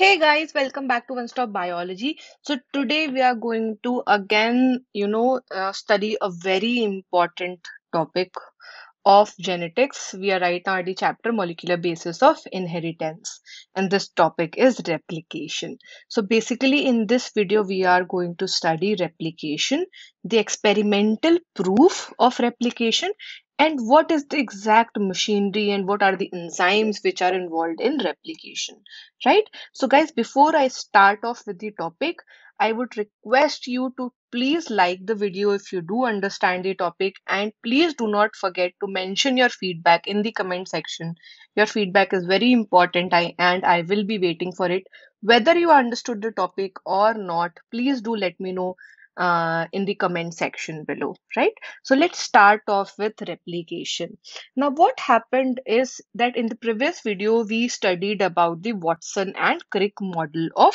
Hey guys, welcome back to One Stop Biology. So today we are going to again, you know, uh, study a very important topic of genetics. We are right now at the chapter molecular basis of inheritance, and this topic is replication. So basically, in this video, we are going to study replication, the experimental proof of replication, and what is the exact machinery and what are the enzymes which are involved in replication, right? So, guys, before I start off with the topic, I would request you to please like the video if you do understand the topic and please do not forget to mention your feedback in the comment section. Your feedback is very important I, and I will be waiting for it. Whether you understood the topic or not, please do let me know uh, in the comment section below, right? So let's start off with replication. Now, what happened is that in the previous video, we studied about the Watson and Crick model of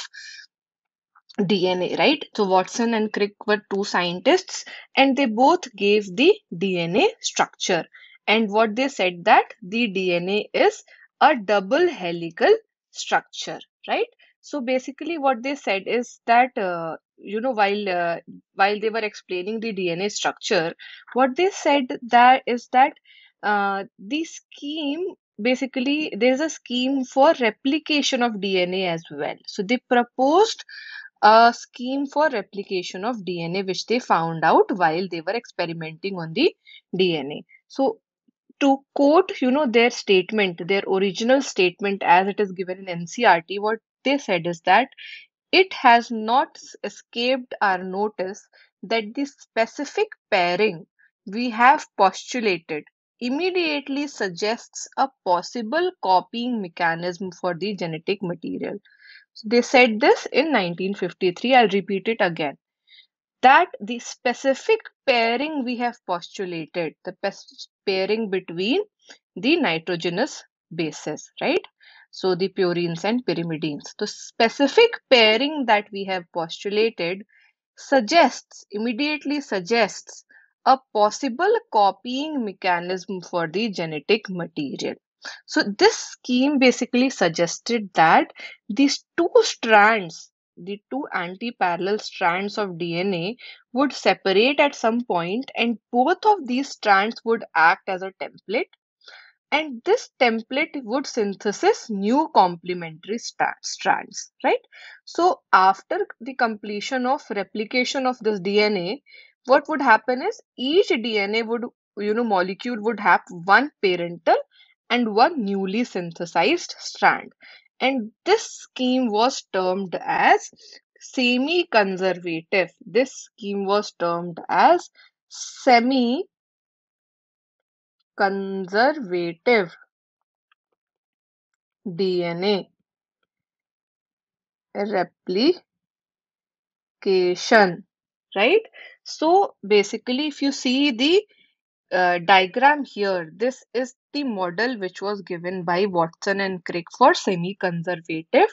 DNA, right? So Watson and Crick were two scientists and they both gave the DNA structure. And what they said that the DNA is a double helical structure, right? So basically what they said is that, uh, you know, while uh, while they were explaining the DNA structure, what they said that is that uh, the scheme basically there's a scheme for replication of DNA as well. So they proposed a scheme for replication of DNA, which they found out while they were experimenting on the DNA. So, to quote, you know, their statement, their original statement as it is given in NCERT, what they said is that it has not escaped our notice that the specific pairing we have postulated immediately suggests a possible copying mechanism for the genetic material. So they said this in 1953. I'll repeat it again. That the specific pairing we have postulated, the pairing between the nitrogenous bases, right? So the purines and pyrimidines. The specific pairing that we have postulated suggests, immediately suggests a possible copying mechanism for the genetic material. So this scheme basically suggested that these two strands, the two anti-parallel strands of DNA would separate at some point and both of these strands would act as a template and this template would synthesis new complementary strands, right? So after the completion of replication of this DNA, what would happen is each DNA would, you know, molecule would have one parental and one newly synthesized strand. And this scheme was termed as semi-conservative. This scheme was termed as semi-conservative DNA replication, right? So basically, if you see the uh, diagram here, this is the model which was given by Watson and Crick for semi-conservative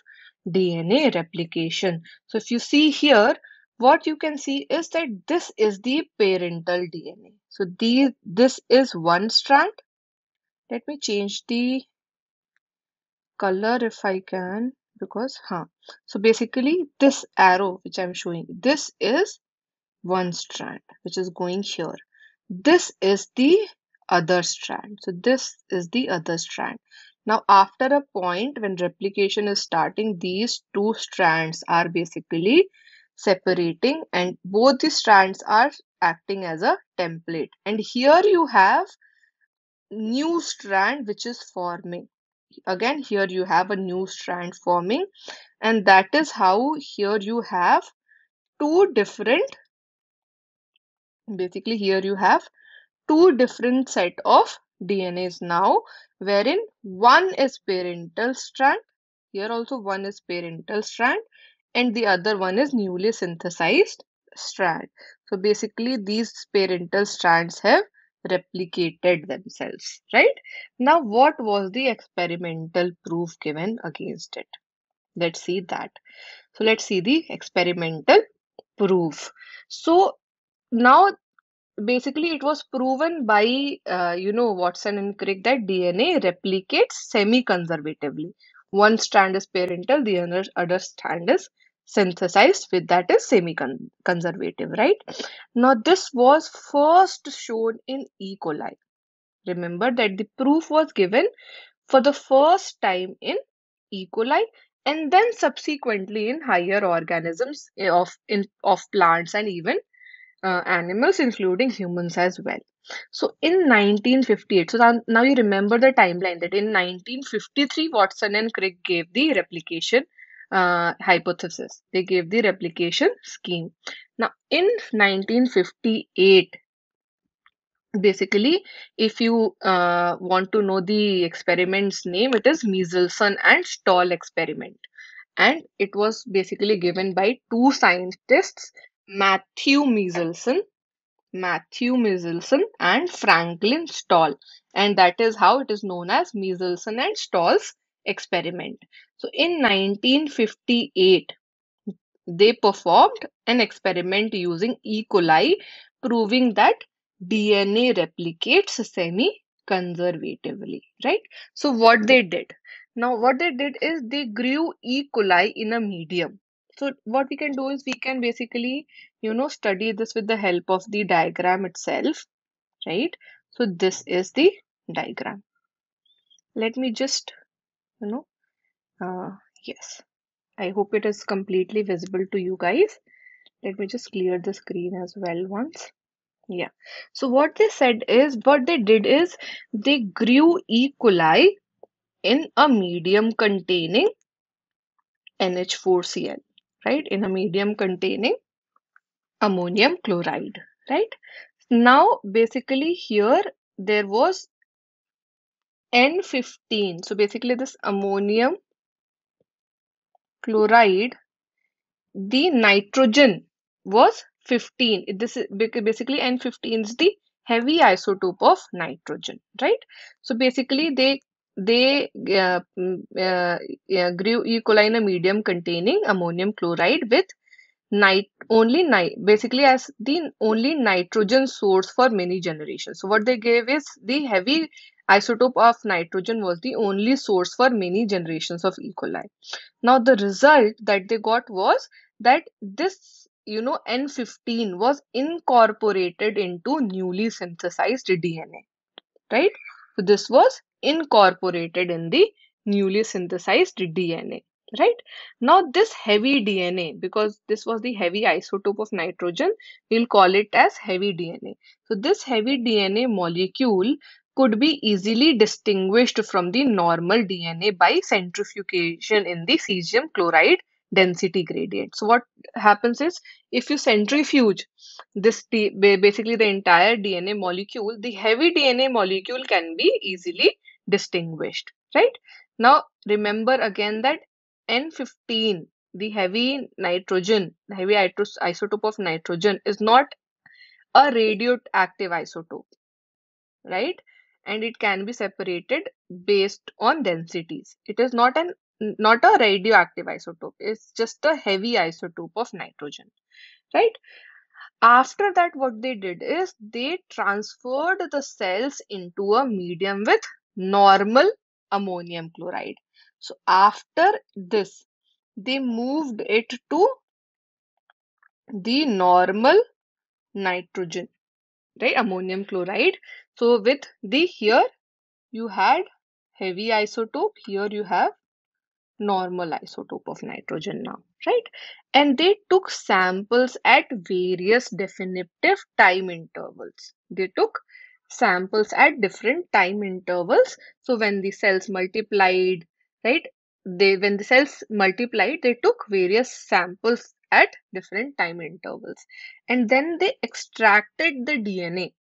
DNA replication. So if you see here, what you can see is that this is the parental DNA. So the, this is one strand. Let me change the color if I can because huh. So basically this arrow which I'm showing, this is one strand which is going here this is the other strand. So this is the other strand. Now after a point when replication is starting, these two strands are basically separating and both the strands are acting as a template. And here you have new strand which is forming. Again, here you have a new strand forming and that is how here you have two different basically here you have two different set of DNAs now wherein one is parental strand here also one is parental strand and the other one is newly synthesized strand. So basically these parental strands have replicated themselves right? Now what was the experimental proof given against it? Let's see that. So let's see the experimental proof. So now basically it was proven by uh, you know watson and crick that dna replicates semi conservatively one strand is parental, the other, other strand is synthesized with that is semi-conservative, right? Now this was first shown in E. coli. Remember that the proof was given for the first time in E. coli and then subsequently in higher organisms of in of plants and even uh, animals including humans as well so in 1958 so now, now you remember the timeline that in 1953 watson and crick gave the replication uh, hypothesis. They gave the replication scheme. Now in 1958 basically if you uh, want to know the experiment's name it is Meselson and Stahl experiment. And it was basically given by two scientists Matthew Meselson Matthew Meselson and Franklin Stahl. And that is how it is known as Meselson and Stahl's experiment so in 1958 they performed an experiment using E. coli proving that DNA replicates semi-conservatively, right? So what they did, now what they did is they grew E. coli in a medium. So what we can do is we can basically, you know, study this with the help of the diagram itself, right? So this is the diagram. Let me just, you know, uh, yes. I hope it is completely visible to you guys. Let me just clear the screen as well once. Yeah. So what they said is, what they did is they grew E. coli in a medium containing NH4Cl, right? In a medium containing ammonium chloride, right? Now, basically here there was N15. So basically this ammonium chloride, the nitrogen was 15. This is basically N15 is the heavy isotope of nitrogen, right? So basically they they uh, uh, uh, grew E. coli in a medium containing ammonium chloride with nit only nit basically as the only nitrogen source for many generations. So what they gave is the heavy isotope of nitrogen was the only source for many generations of E. coli. Now the result that they got was that this you know N15 was incorporated into newly synthesized DNA, right? So this was incorporated in the newly synthesized DNA, right? Now this heavy DNA, because this was the heavy isotope of nitrogen, we'll call it as heavy DNA. So this heavy DNA molecule could be easily distinguished from the normal DNA by centrifugation in the cesium chloride density gradient. So what happens is if you centrifuge this basically the entire DNA molecule, the heavy DNA molecule can be easily distinguished, right? Now remember again that N15, the heavy nitrogen, the heavy isotope of nitrogen is not a radioactive isotope, right? And it can be separated based on densities. It is not an not a radioactive isotope. It's just a heavy isotope of nitrogen, right? After that, what they did is they transferred the cells into a medium with normal ammonium chloride. So after this, they moved it to the normal nitrogen, right? Ammonium chloride. So with the here you had heavy isotope, here you have normal isotope of nitrogen now, right? And they took samples at various definitive time intervals. They took samples at different time intervals. So when the cells multiplied, right? They when the cells multiplied, they took various samples at different time intervals. And then they extracted the DNA,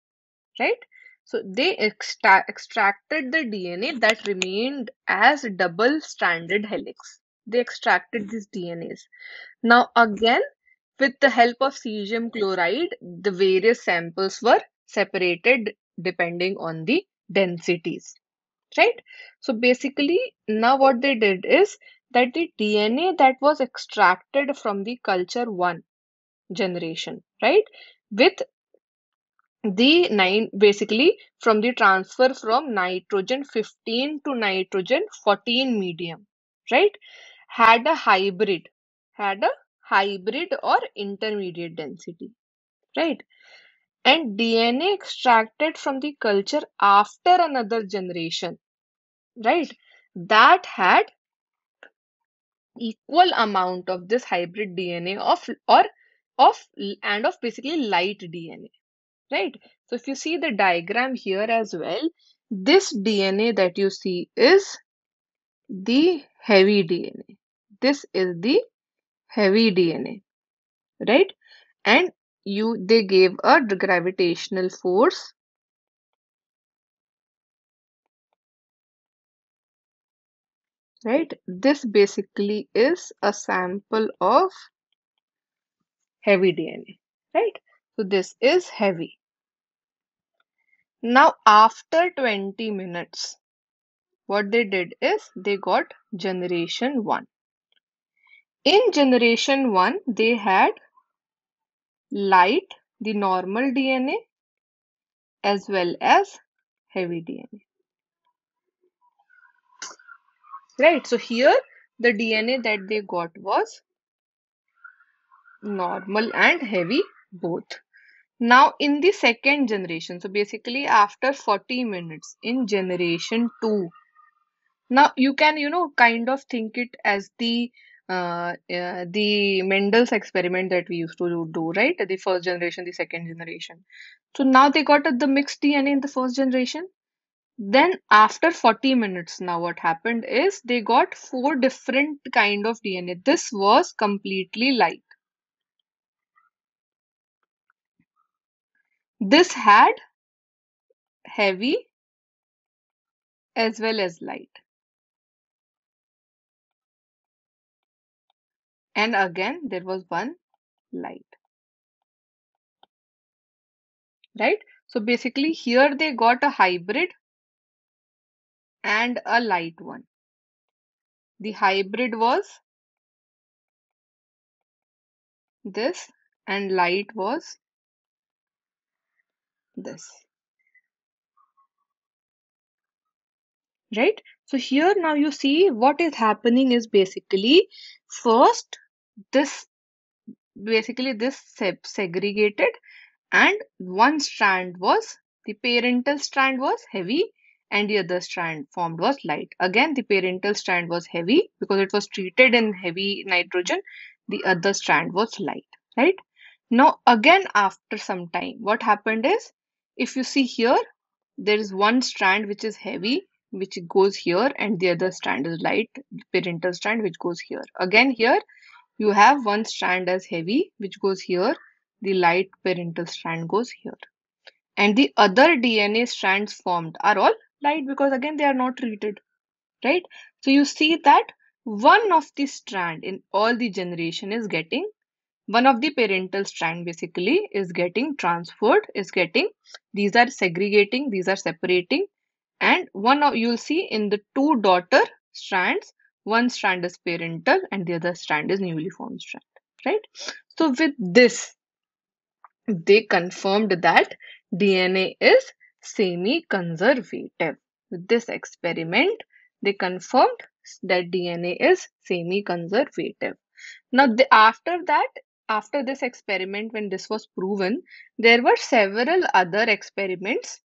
right? So they extra extracted the DNA that remained as double-stranded helix. They extracted these DNAs. Now again, with the help of cesium chloride, the various samples were separated depending on the densities, right? So basically, now what they did is that the DNA that was extracted from the culture 1 generation, right, with the nine basically from the transfer from nitrogen 15 to nitrogen 14 medium right, had a hybrid, had a hybrid or intermediate density, right? And DNA extracted from the culture after another generation, right? That had equal amount of this hybrid DNA of or of and of basically light DNA, right? So if you see the diagram here as well, this DNA that you see is the heavy DNA. This is the heavy DNA, right? And you they gave a gravitational force right? This basically is a sample of heavy DNA, right? So this is heavy. Now after 20 minutes, what they did is they got generation 1. In generation 1, they had light, the normal DNA, as well as heavy DNA. Right, so here the DNA that they got was normal and heavy both. Now in the second generation, so basically after 40 minutes in generation 2, now you can, you know, kind of think it as the uh, uh, the Mendel's experiment that we used to do, do, right? The first generation, the second generation. So now they got the mixed DNA in the first generation. Then after 40 minutes, now what happened is they got four different kind of DNA. This was completely light. This had heavy as well as light. And again, there was one light. Right? So basically here they got a hybrid and a light one. The hybrid was this and light was this. Right? So here now you see what is happening is basically first this basically this segregated and one strand was the parental strand was heavy and the other strand formed was light. Again, the parental strand was heavy because it was treated in heavy nitrogen. The other strand was light, right? Now, again, after some time, what happened is, if you see here, there is one strand which is heavy, which goes here, and the other strand is light, parental strand, which goes here. Again, here, you have one strand as heavy, which goes here, the light parental strand goes here. And the other DNA strands formed are all light because again they are not treated, right? So you see that one of the strand in all the generation is getting one of the parental strand basically is getting transferred is getting these are segregating these are separating and one of you'll see in the two daughter strands one strand is parental and the other strand is newly formed strand right so with this they confirmed that dna is semi-conservative. With this experiment they confirmed that dna is semi-conservative. Now the, after that after this experiment when this was proven there were several other experiments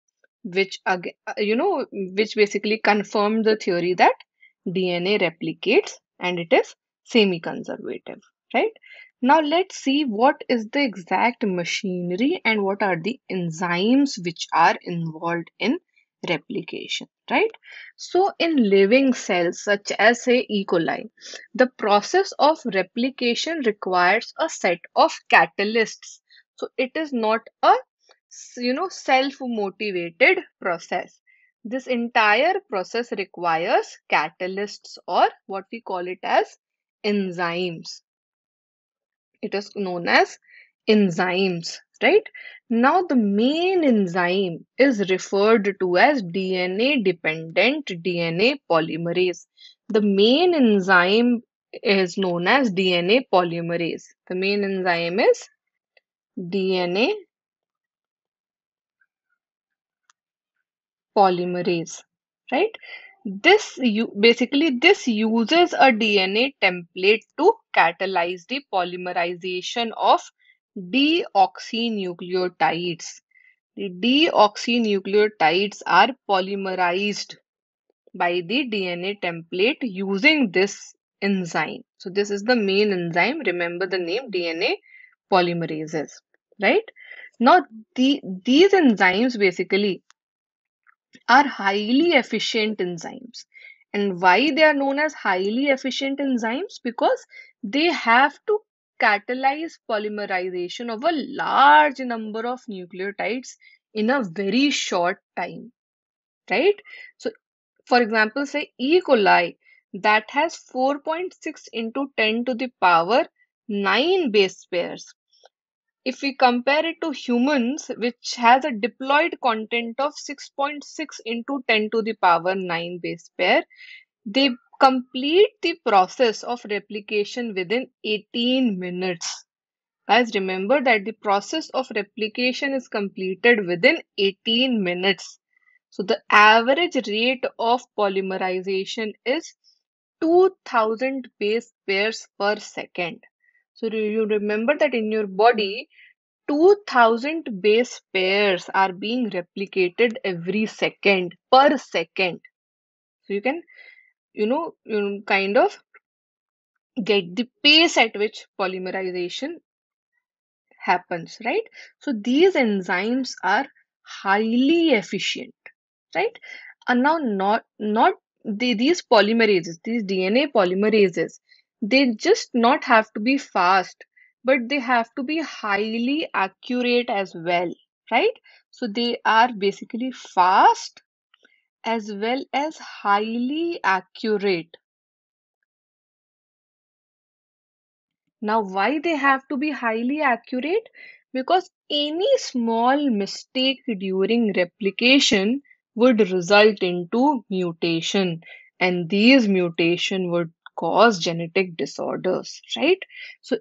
which again uh, you know which basically confirmed the theory that dna replicates and it is semi-conservative right now let's see what is the exact machinery and what are the enzymes which are involved in replication, right? So in living cells such as say E. coli, the process of replication requires a set of catalysts. So it is not a you know self-motivated process. This entire process requires catalysts or what we call it as enzymes it is known as enzymes right? Now the main enzyme is referred to as dna dependent dna polymerase. The main enzyme is known as dna polymerase. The main enzyme is dna polymerase right This basically this uses a DNA template to catalyze the polymerization of deoxynucleotides. The deoxynucleotides are polymerized by the DNA template using this enzyme. So this is the main enzyme. Remember the name DNA polymerases, right? Now the these enzymes basically are highly efficient enzymes. And why they are known as highly efficient enzymes? Because they have to catalyze polymerization of a large number of nucleotides in a very short time, right? So, for example, say E. coli that has 4.6 into 10 to the power 9 base pairs if we compare it to humans, which has a diploid content of 6.6 into 10 to the power 9 base pair, they complete the process of replication within 18 minutes. Guys, remember that the process of replication is completed within 18 minutes. So the average rate of polymerization is 2000 base pairs per second. So you remember that in your body, 2000 base pairs are being replicated every second per second. So you can, you know, you kind of get the pace at which polymerization happens, right? So these enzymes are highly efficient, right? And now not not the, these polymerases, these DNA polymerases, they just not have to be fast, but they have to be highly accurate as well, right? So they are basically fast as well as highly accurate. Now, why they have to be highly accurate? Because any small mistake during replication would result into mutation, and these mutation would cause genetic disorders, right? So,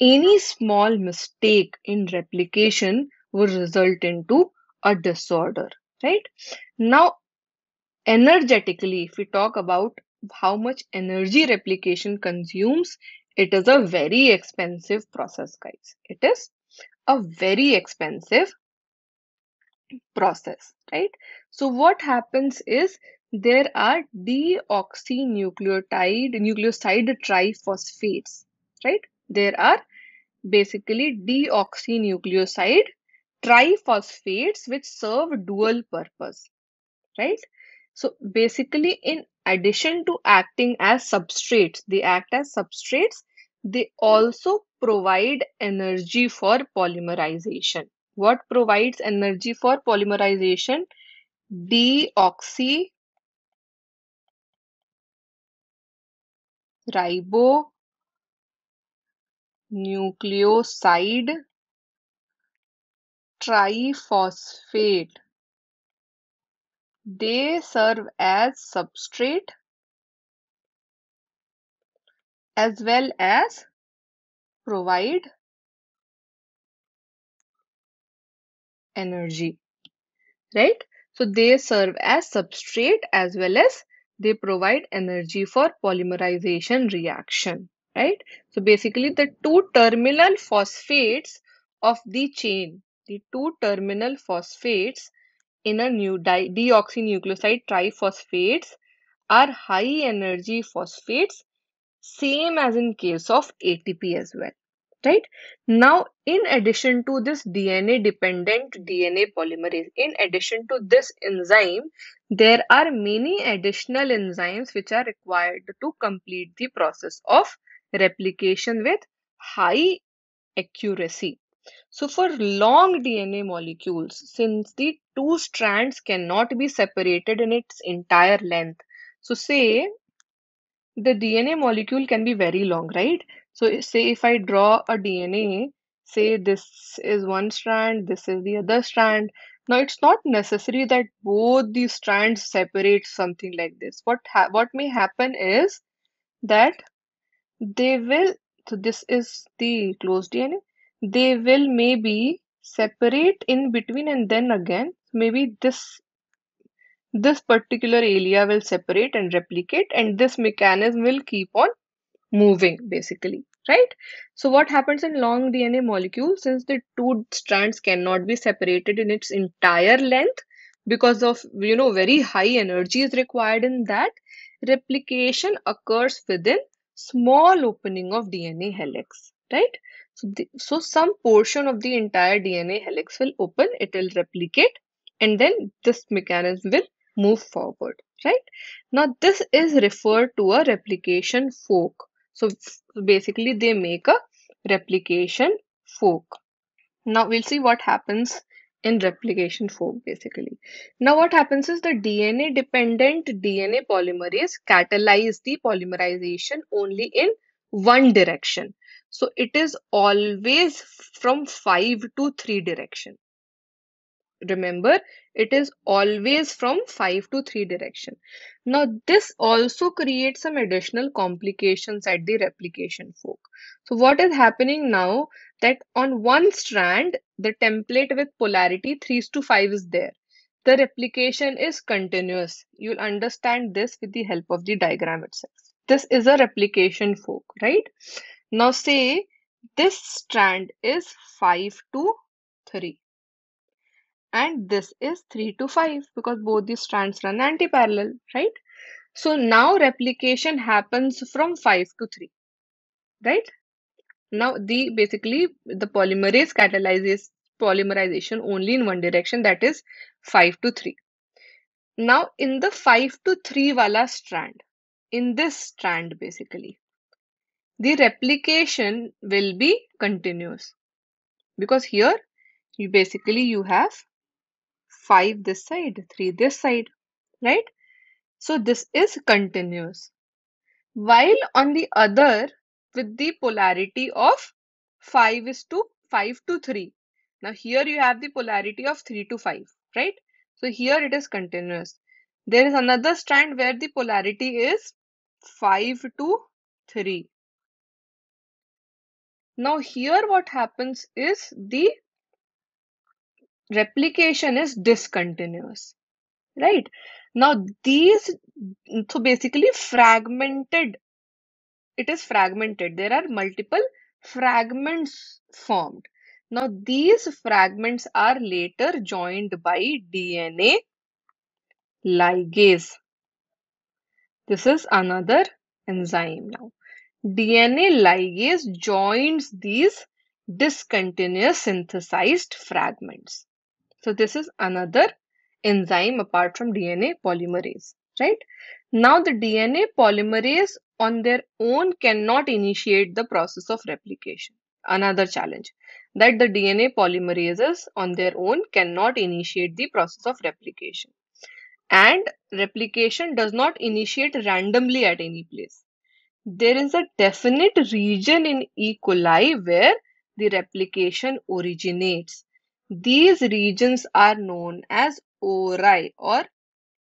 any small mistake in replication would result into a disorder, right? Now, energetically, if we talk about how much energy replication consumes, it is a very expensive process, guys. It is a very expensive process, right? So what happens is there are deoxynucleotide nucleoside triphosphates, right? There are basically deoxynucleoside triphosphates which serve dual purpose, right? So basically, in addition to acting as substrates, they act as substrates. They also provide energy for polymerization. What provides energy for polymerization? Deoxy ribonucleoside triphosphate. They serve as substrate as well as provide energy, right? So they serve as substrate as well as they provide energy for polymerization reaction, right? So basically the two terminal phosphates of the chain, the two terminal phosphates in a new deoxynucleoside triphosphates are high energy phosphates, same as in case of ATP as well right? Now in addition to this dna dependent dna polymerase in addition to this enzyme there are many additional enzymes which are required to complete the process of replication with high accuracy. So for long dna molecules since the two strands cannot be separated in its entire length so say the dna molecule can be very long right so say if I draw a DNA, say this is one strand, this is the other strand. Now it's not necessary that both these strands separate something like this. What what may happen is that they will, so this is the closed DNA, they will maybe separate in between and then again maybe this this particular area will separate and replicate and this mechanism will keep on moving basically right? So what happens in long dna molecule since the two strands cannot be separated in its entire length because of you know very high energy is required in that replication occurs within small opening of dna helix right? So, the, so some portion of the entire dna helix will open it will replicate and then this mechanism will move forward right? Now this is referred to a replication fork so basically they make a replication fork. Now we'll see what happens in replication fork basically. Now what happens is the DNA dependent DNA polymerase catalyze the polymerization only in one direction. So it is always from 5 to 3 direction. Remember, it is always from 5 to 3 direction. Now, this also creates some additional complications at the replication fork. So, what is happening now that on one strand, the template with polarity 3 to 5 is there. The replication is continuous. You'll understand this with the help of the diagram itself. This is a replication fork, right? Now, say this strand is 5 to 3 and this is 3 to 5 because both these strands run anti-parallel, right? So now replication happens from 5 to 3, right? Now the basically the polymerase catalyzes polymerization only in one direction that is 5 to 3. Now in the 5 to 3 wala strand, in this strand basically, the replication will be continuous because here you basically you have 5 this side, 3 this side, right? So this is continuous. While on the other, with the polarity of 5 is to 5 to 3. Now here you have the polarity of 3 to 5, right? So here it is continuous. There is another strand where the polarity is 5 to 3. Now here what happens is the replication is discontinuous right? Now these so basically fragmented it is fragmented. There are multiple fragments formed. Now these fragments are later joined by dna ligase. This is another enzyme now. Dna ligase joins these discontinuous synthesized fragments so this is another enzyme apart from DNA polymerase, right? Now the DNA polymerase on their own cannot initiate the process of replication. Another challenge that the DNA polymerases on their own cannot initiate the process of replication. And replication does not initiate randomly at any place. There is a definite region in E. coli where the replication originates these regions are known as ori or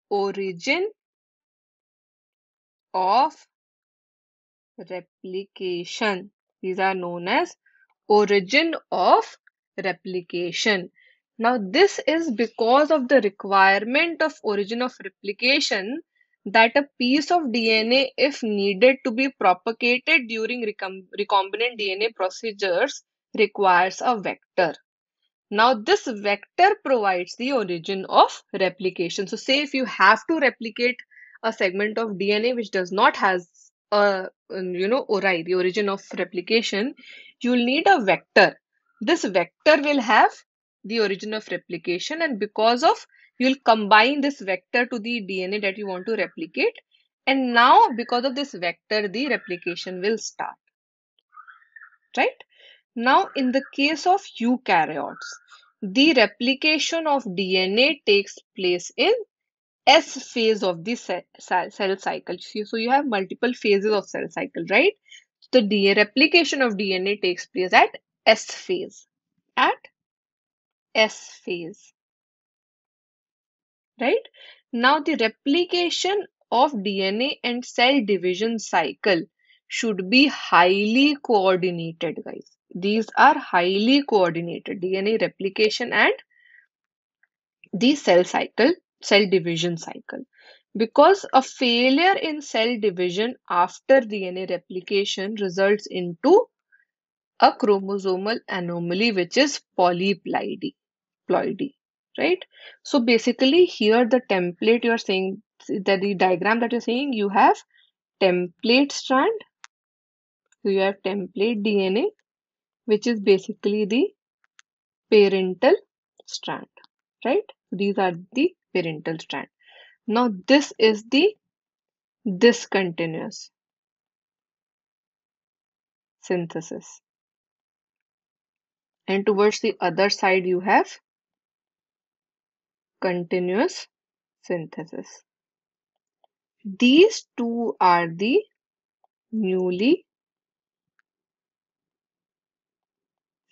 origin of replication. These are known as origin of replication. Now, this is because of the requirement of origin of replication that a piece of DNA, if needed to be propagated during recom recombinant DNA procedures, requires a vector. Now this vector provides the origin of replication. So say if you have to replicate a segment of DNA which does not has a um, you know ori, the origin of replication, you'll need a vector. This vector will have the origin of replication and because of you'll combine this vector to the DNA that you want to replicate and now because of this vector the replication will start right now, in the case of eukaryotes, the replication of DNA takes place in S phase of the cell, cycle. So you have multiple phases of cell cycle, right? So The DNA, replication of DNA takes place at S phase. At S phase. Right? Now the replication of DNA and cell division cycle should be highly coordinated, guys. These are highly coordinated DNA replication and the cell cycle cell division cycle. Because a failure in cell division after DNA replication results into a chromosomal anomaly, which is polyploidy, ploidy, right? So basically, here the template you're saying that the diagram that you're saying you have template strand, so you have template DNA, which is basically the parental strand, right? These are the parental strand. Now this is the discontinuous synthesis. And towards the other side you have continuous synthesis. These two are the newly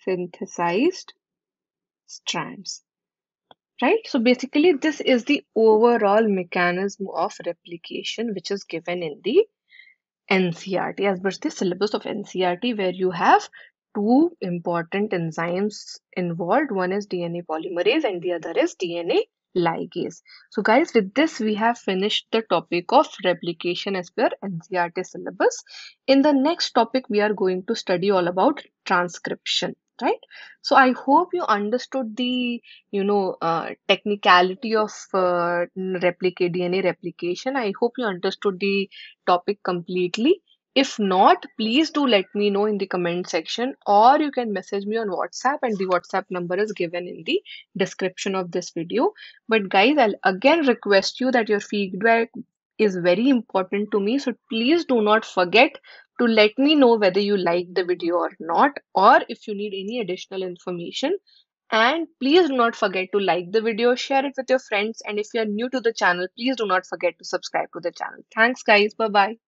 synthesized strands right? So basically this is the overall mechanism of replication which is given in the ncert as per the syllabus of ncert where you have two important enzymes involved. One is dna polymerase and the other is dna ligase. So guys with this we have finished the topic of replication as per ncert syllabus. In the next topic we are going to study all about transcription right? So i hope you understood the you know uh, technicality of uh, replicate dna replication. I hope you understood the topic completely. If not please do let me know in the comment section or you can message me on whatsapp and the whatsapp number is given in the description of this video. But guys i'll again request you that your feedback is very important to me. So please do not forget to let me know whether you like the video or not or if you need any additional information. And please do not forget to like the video share it with your friends and if you are new to the channel please do not forget to subscribe to the channel. Thanks guys. Bye bye